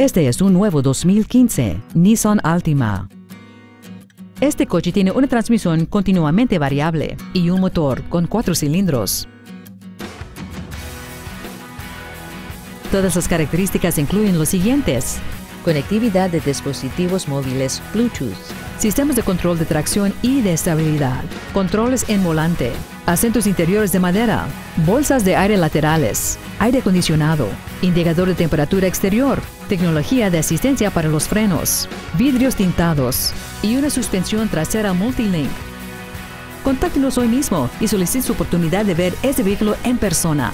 Este es un nuevo 2015 Nissan Altima. Este coche tiene una transmisión continuamente variable y un motor con cuatro cilindros. Todas las características incluyen los siguientes. Conectividad de dispositivos móviles Bluetooth, sistemas de control de tracción y de estabilidad, controles en volante, asientos interiores de madera, bolsas de aire laterales, aire acondicionado, indicador de temperatura exterior, tecnología de asistencia para los frenos, vidrios tintados y una suspensión trasera multilink. Contáctenos hoy mismo y solicite su oportunidad de ver este vehículo en persona.